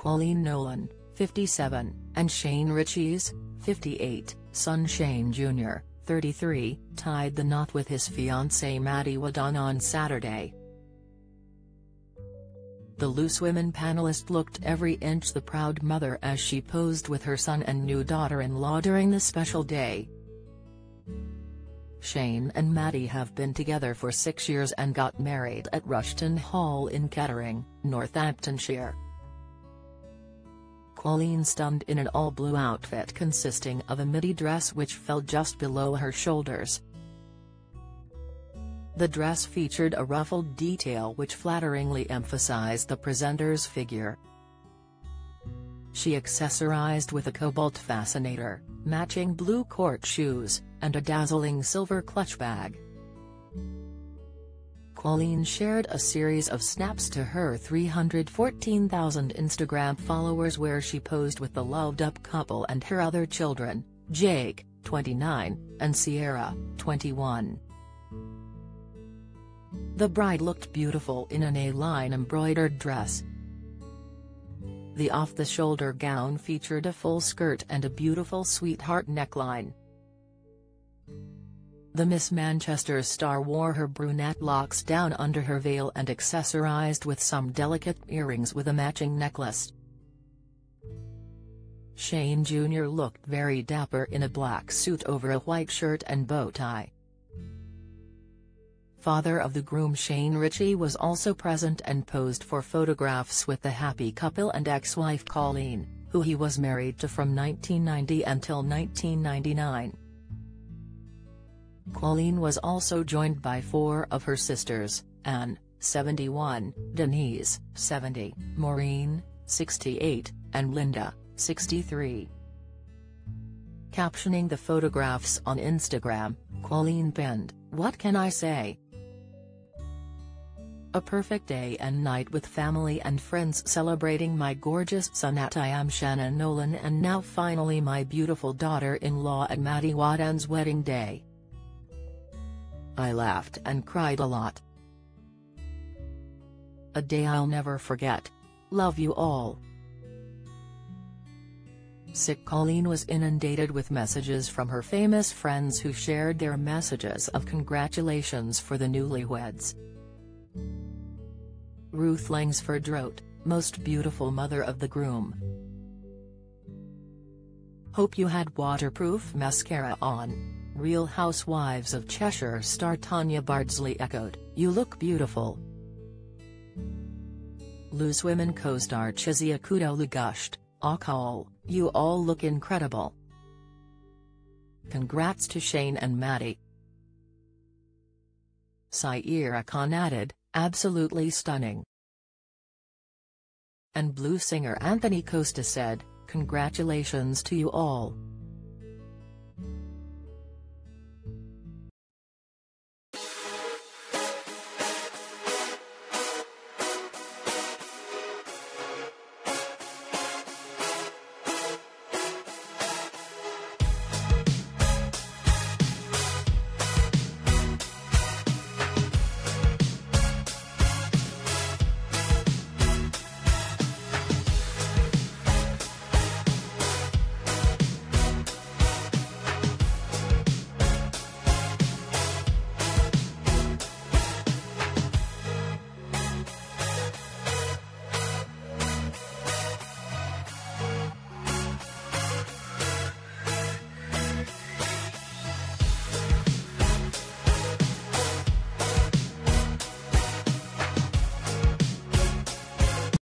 Coleen Nolan, 57, and Shane Richie's, 58, son Shane Jr., 33, tied the knot with his fiancée Maddie Wadon on Saturday. The Loose Women panelist looked every inch the proud mother as she posed with her son and new daughter-in-law during the special day. Shane and Maddie have been together for six years and got married at Rushton Hall in Kettering, Northamptonshire. Coleen stunned in an all-blue outfit consisting of a midi dress which fell just below her shoulders. The dress featured a ruffled detail which flatteringly emphasized the presenter's figure. She accessorized with a cobalt fascinator, matching blue court shoes, and a dazzling silver clutch bag. Coleen shared a series of snaps to her 314,000 Instagram followers where she posed with the loved-up couple and her other children, Jake, 29, and Sierra, 21. The bride looked beautiful in an A-line embroidered dress. The off-the-shoulder gown featured a full skirt and a beautiful sweetheart neckline. The Miss Manchester star wore her brunette locks down under her veil and accessorized with some delicate earrings with a matching necklace. Shane Jr. looked very dapper in a black suit over a white shirt and bow tie. Father of the groom Shane Richie was also present and posed for photographs with the happy couple and ex-wife Coleen, who he was married to from 1990 until 1999. Coleen was also joined by four of her sisters, Anne, 71, Denise, 70, Maureen, 68, and Linda, 63. Captioning the photographs on Instagram, Coleen penned, What can I say? A perfect day and night with family and friends celebrating my gorgeous son at I am Shannon Nolan and now finally my beautiful daughter-in-law at Maddie Wadon's wedding day. I laughed and cried a lot. A day I'll never forget. Love you all. Sick Coleen was inundated with messages from her famous friends who shared their messages of congratulations for the newlyweds. Ruth Langsford wrote, most beautiful mother of the groom. Hope you had waterproof mascara on. Real Housewives of Cheshire star Tanya Bardsley echoed, you look beautiful. Loose Women co-star Chizzy Akudolu gushed, Akal, ah, you all look incredible. Congrats to Shane and Maddie. Saira Khan added, absolutely stunning. And blue singer Anthony Costa said, congratulations to you all.